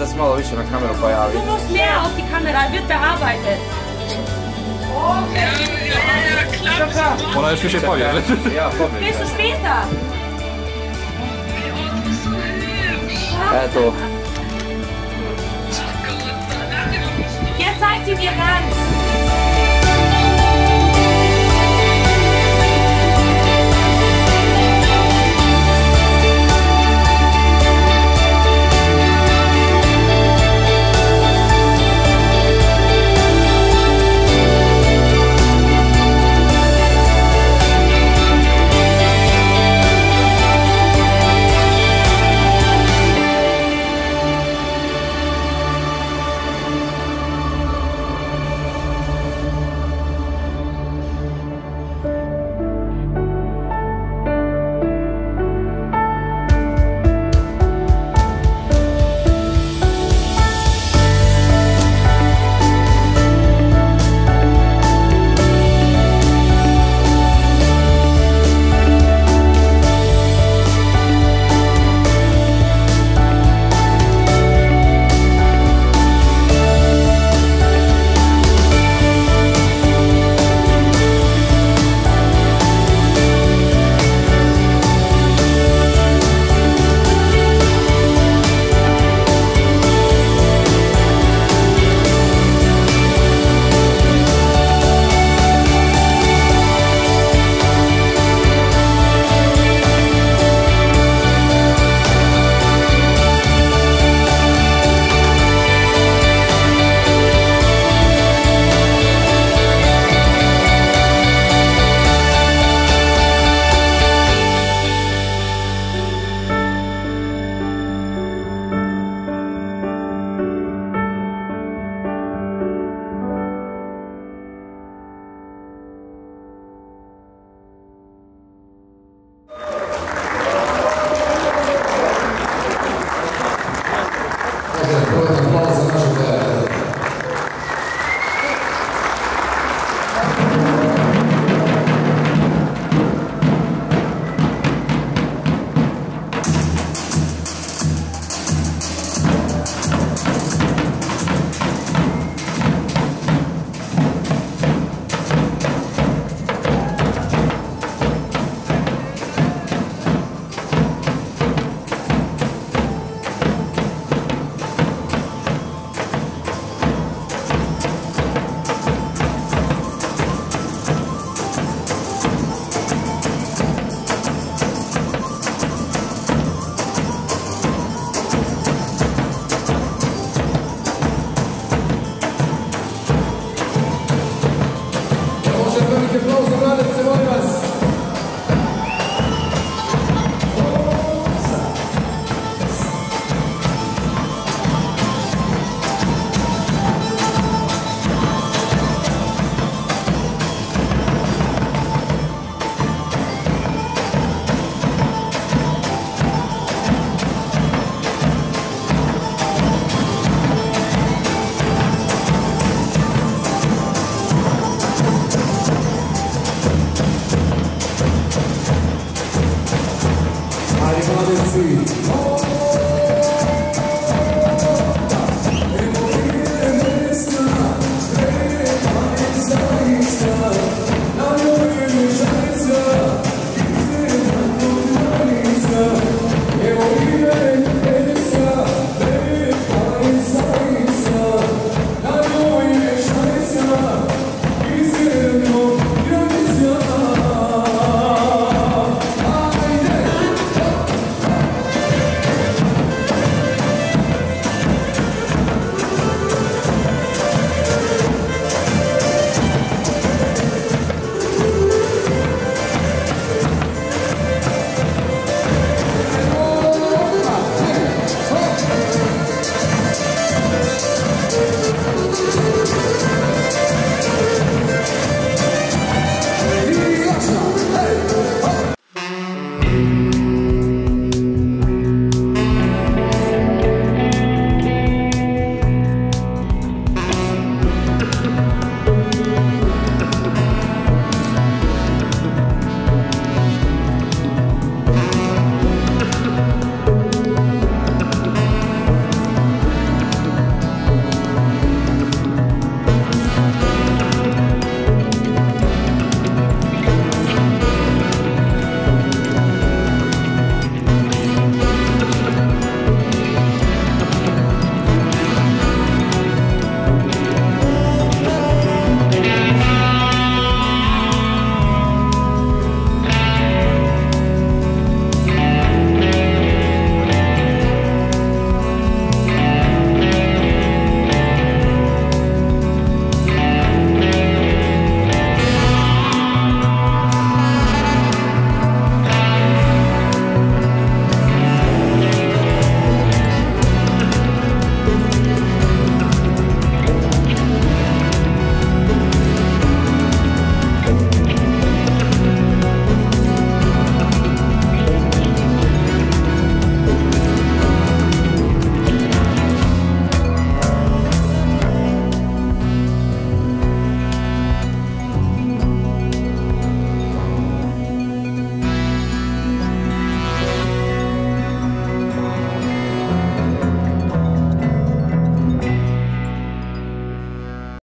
Samo je reći da se malo više na kameru pojavi. Du musst mehr auf die Kamera, wird bearbeitet. Ona još više pobjede. Ja, pobjeg. Bis später. Eto, Jetzt zeigt sie dir ganz. priklauso brolis Simonas. までつい